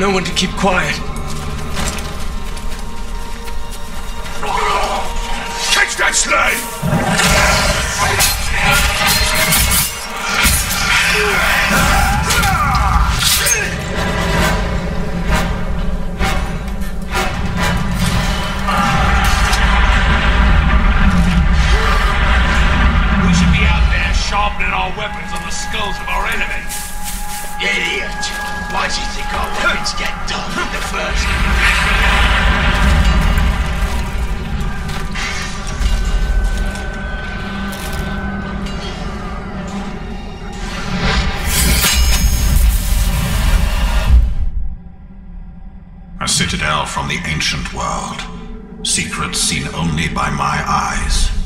Know when to keep quiet. Catch that slave! We should be out there sharpening our weapons on the skulls of our enemies. Idiot! Why do you think our weapons get dull in the first? A citadel from the ancient world. Secrets seen only by my eyes.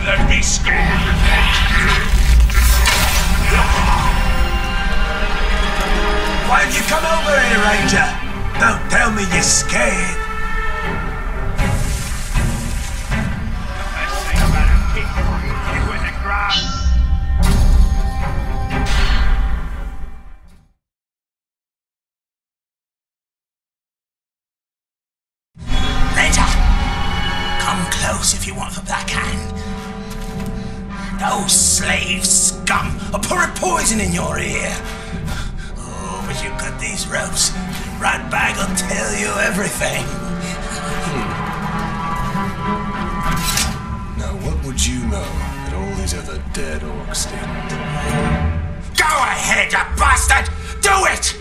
And let me score. Why have you come over here, Ranger? Don't tell me you're scared. Best thing about a kid is when the ground. Ranger, come close if you want the black hand. Those slave scum are pouring poison in your ear. Oh, but you cut these ropes. Ratbag will tell you everything. Hmm. Now, what would you know that all these other dead orcs didn't? Go ahead, you bastard! Do it!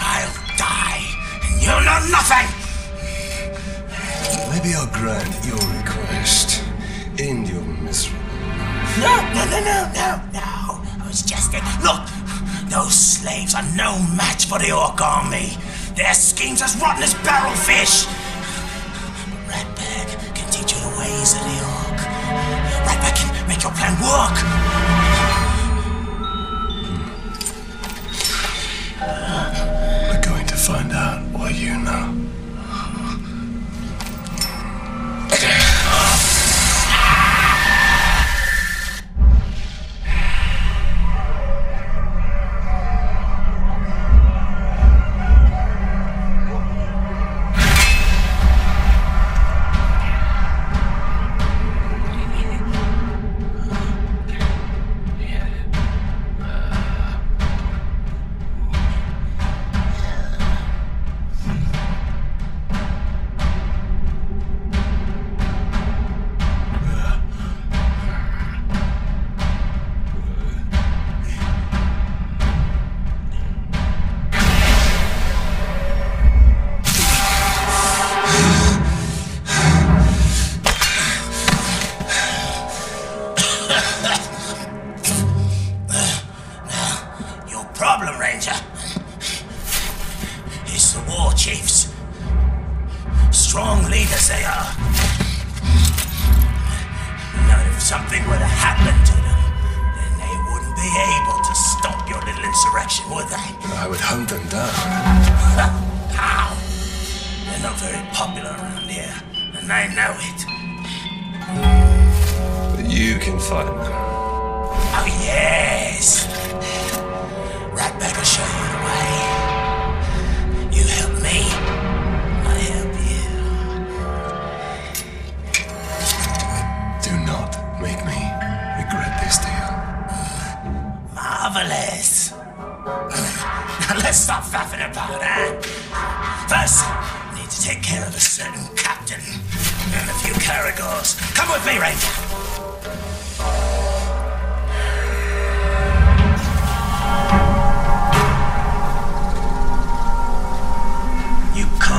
I'll die, and you'll know nothing! Maybe I'll grant your request. End your. No, no, no, no, no, no. I was just a... Look, those slaves are no match for the Orc army. Their schemes as rotten as barrel fish. Ratbag can teach you the ways of the Orc. Ratbag can make your plan work. We're going to find out what you know.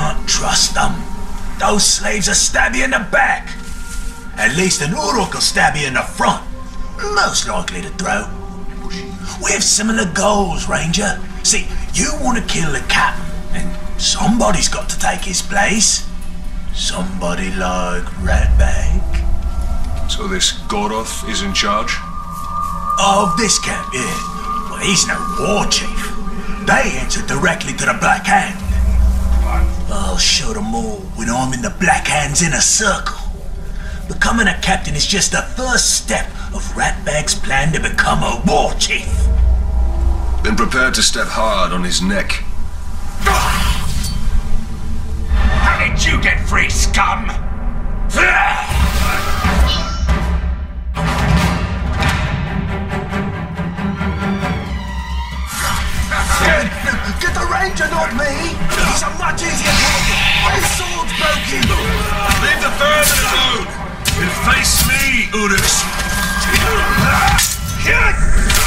Can't trust them. Those slaves will stab you in the back. At least an Uruk will stab you in the front. Most likely the throat. We have similar goals, Ranger. See, you want to kill the captain, and somebody's got to take his place. Somebody like Ratbag. So this Goroth is in charge? Of this camp, yeah. Well, he's no war chief. They answer directly to the Black Hand. I'll show them all when I'm in the Black Hand's inner circle. Becoming a captain is just the first step of Ratbag's plan to become a war chief. Then prepare to step hard on his neck. How did you get free, scum? The ranger, not me! He's a much easier target! My sword's broken! Leave the vermin alone! And face me! Me?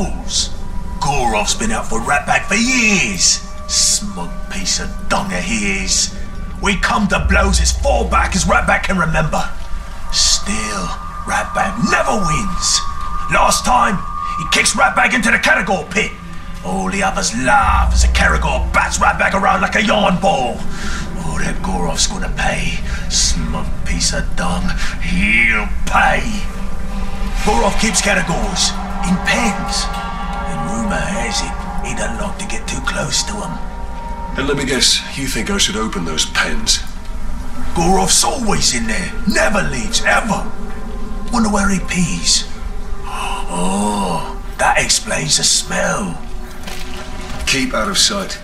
Goals. Gorov's been out for Ratbag for years. Smug piece of dung he is. We come to blows as far back as Ratbag can remember. Still, Ratbag never wins. Last time, he kicks Ratbag into the Caragor pit. All the others laugh as the Caragor bats Ratbag around like a yarn ball. Oh, that Gorov's gonna pay. Smug piece of dung. He'll pay. Gorov keeps Caragors in pens. And rumor has it he doesn't like to get too close to them. And let me guess, you think I should open those pens? Gorov's always in there. Never leaves, ever. Wonder where he pees. Oh, that explains the smell. Keep out of sight.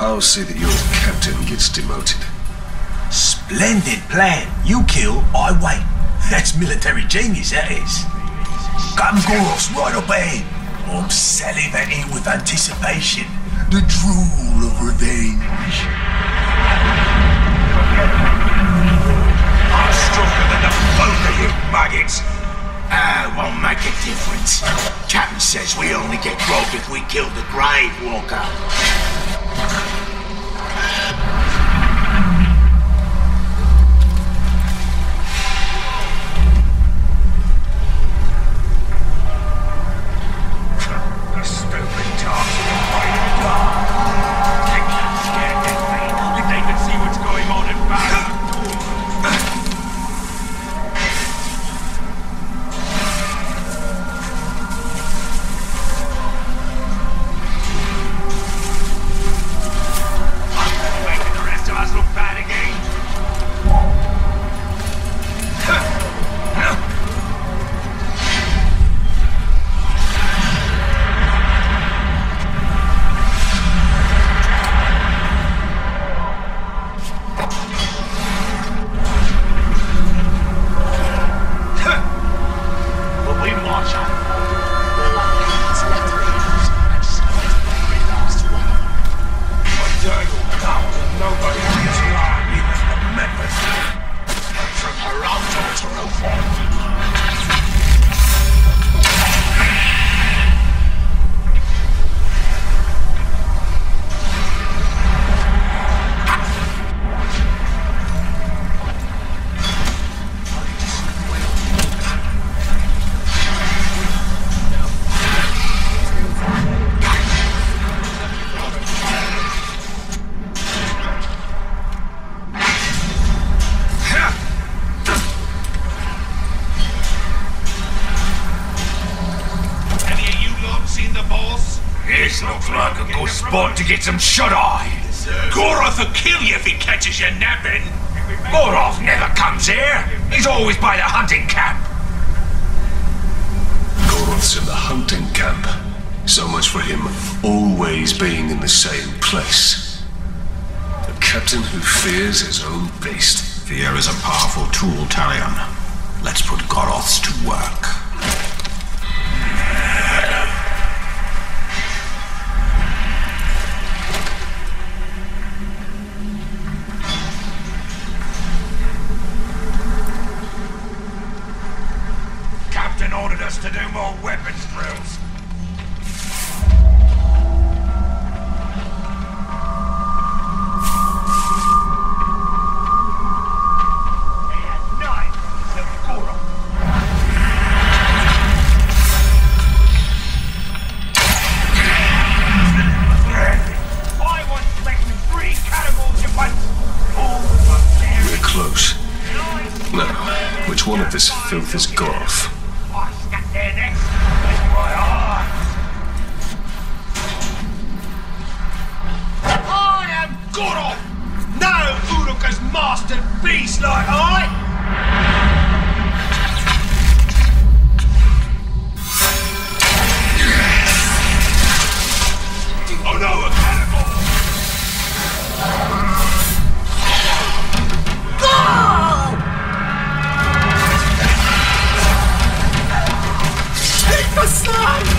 I'll see that your captain gets demoted. Splendid plan. You kill, I wait. That's military genius, that is. Captain Gorov's right ahead. I'm salivating with anticipation. The drool of revenge. I'm stronger than the both of you, maggots. Ah, I won't make a difference. Captain says we only get broke if we kill the Grave Walker. Seen the boss? This looks like a good spot to get some shut-eye. Goroth will kill you if he catches you napping. Goroth never comes here. He's always by the hunting camp. Goroth's in the hunting camp. So much for him always being in the same place. A captain who fears his own beast. Fear is a powerful tool, Talion. Let's put Goroths to work. One of this filth is Gorov? I am Gorov! No Uruka's master beast like I! Run!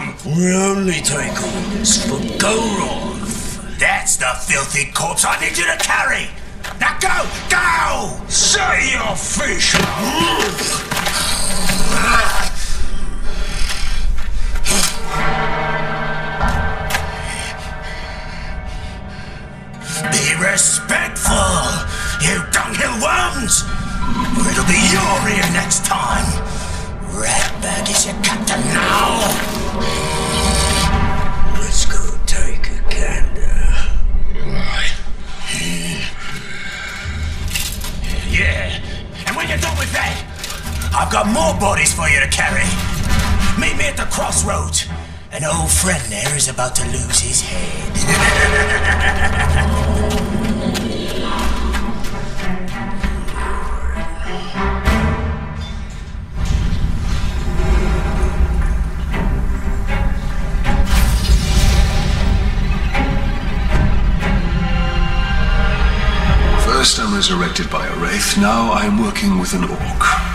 Scum! We're only taking orders for Gorov. That's the filthy corpse I need you to carry. Now go, go! Say your fish! Be respectful, you dunghill worms! Or it'll be your ear next time. Ratbag is your captain now. Let's go take a gander. Yeah, and when you're done with that, I've got more bodies for you to carry. Meet me at the crossroads. An old friend there is about to lose his head. I'm resurrected by a wraith, now I'm working with an orc.